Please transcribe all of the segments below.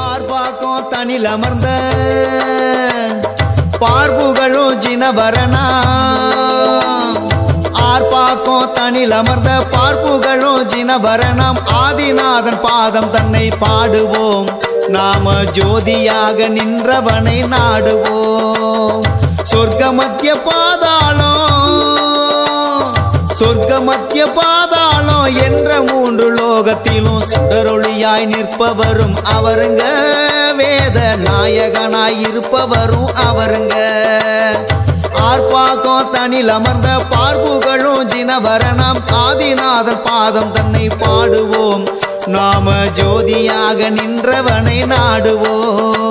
ஆர்பாக்கம் தனில் அமர்ந்த பார்புகளும் ஜினவரணா ஆர்பாக்கம் தனில் அமர்ந்த பார்ப்புகளும் ஜினவரணம் ஆதிநாதன் பாதம் தன்னை பாடுவோம். நாம ஜோதியாக நின்றவனை நாடுவோம். சொர்க்க மத்திய பாதாளம் சொர்க்க மத்திய பாத என்ற மூன்று லோகத்திலும் சுடரொளியாய் நிற்பவரும் அவருங்க. வேத நாயகனாய் இருப்பவரும் அவருங்க. ஆர்ப்பாக்கம் தனில் அமர்ந்த பார்ப்புகளும் ஜினவரணம். ஆதிநாதன் பாதம் தன்னை பாடுவோம். நாம ஜோதியாக நின்றவனை நாடுவோம்.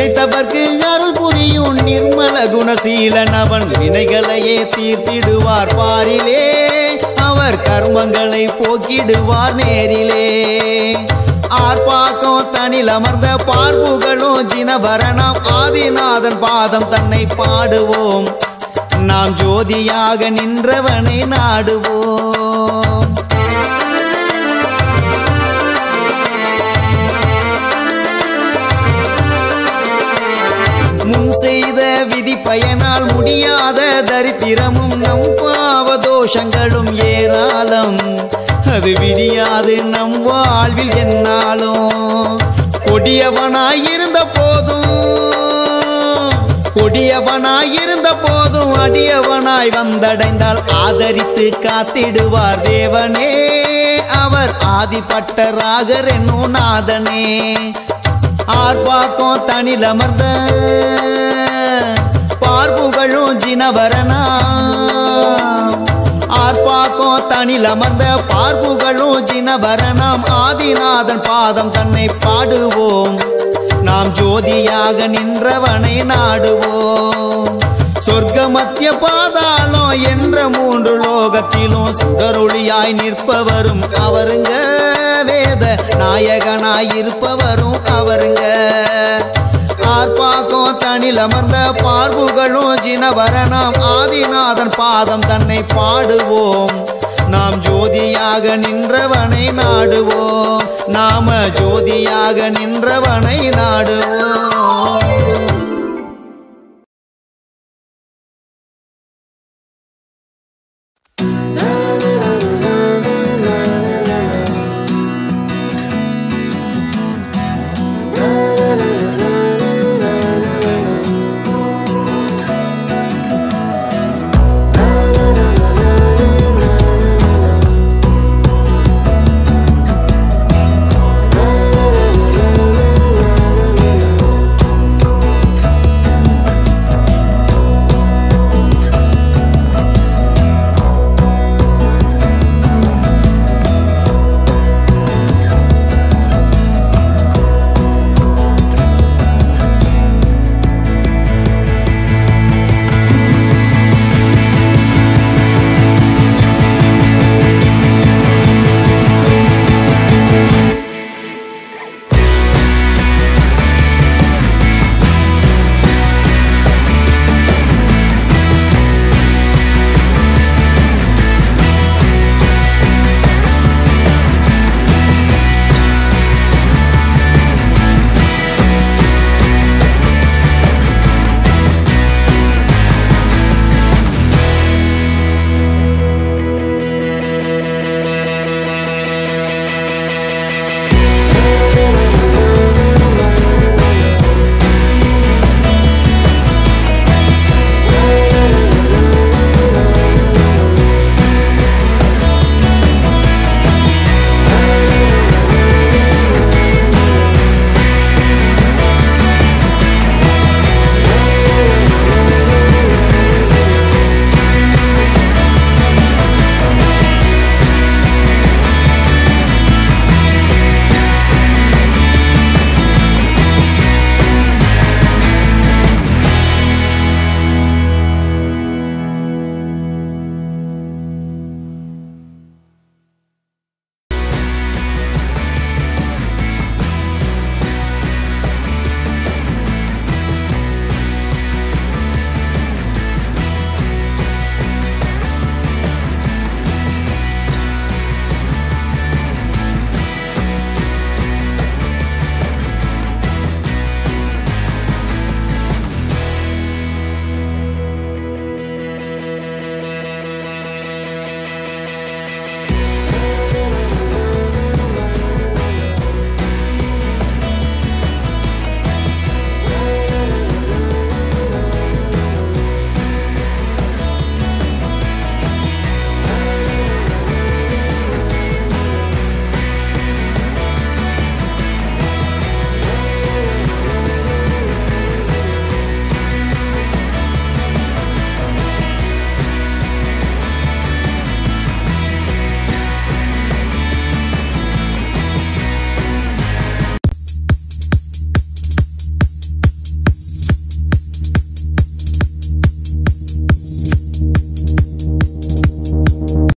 நினைத்தவர்க்கு அருள் புரியும் நிர்மல குணசீலன் அவன் வினைகளையே தீர்த்திடுவார் பாரிலே. அவர் கர்மங்களை போக்கிடுவார் நேரிலே. ஆர்ப்பாக்கம் தனில் அமர்ந்த பார்ப்புகளும் ஜினவரணம் ஆதிநாதன் பாதம் தன்னை பாடுவோம். நாம் ஜோதியாக நின்றவனை நாடுவோம். செய்த விதி பயனால் முடியாத தரித்திரமும் நம் பாவதோஷங்களும் ஏராளம். அது விடியாது நம் வாழ்வில் என்னாலும். கொடியவனாயிருந்த போதும் கொடியவனாயிருந்த போதும் அடியவனாய் வந்தடைந்தால் ஆதரித்து காத்திடுவார் தேவனே. அவர் ஆதிப்பட்டராகர் என்னும் நாதனே. ஆர்ப்பாக்கம் தனில் அமர்ந்த பார்ப்புகளும் ஜினவரணா ஆர்ப்பாக்கம் தனில் அமர்ந்த பார்ப்புகளும் ஜினவரணம் ஆதிநாதன் பாதம் தன்னை பாடுவோம். நாம் ஜோதியாக நின்றவனை நாடுவோம். சொர்க்க மத்திய பாதாளம் என்ற மூன்று லோகத்திலும் சுடரொளியாய் நிற்பவரும் அவருங்க. வேத நாயகனாய் இருப்பவரும் அவருங்க. ஆர்ப்பாக்கம் தனில் அமர்ந்த பார்வுகளும் ஜினவரணம். ஆதிநாதன் பாதம் தன்னை பாடுவோம். நாம் ஜோதியாக நின்றவனை நாடுவோம். நாம ஜோதியாக நின்றவனை நாடுவோம்.